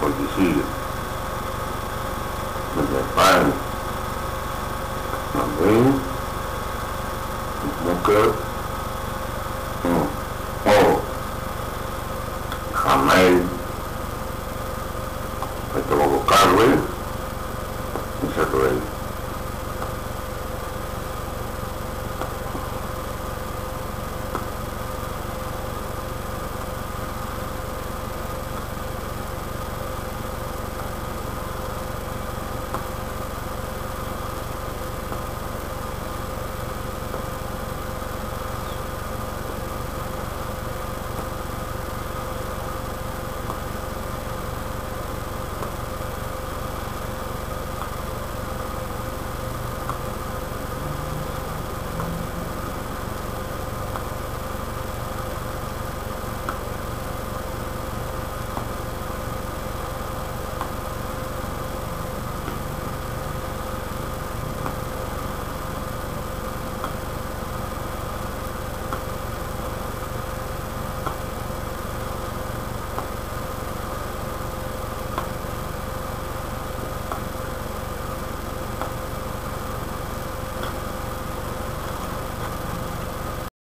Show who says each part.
Speaker 1: poesia, do pai, também nunca um ou jamais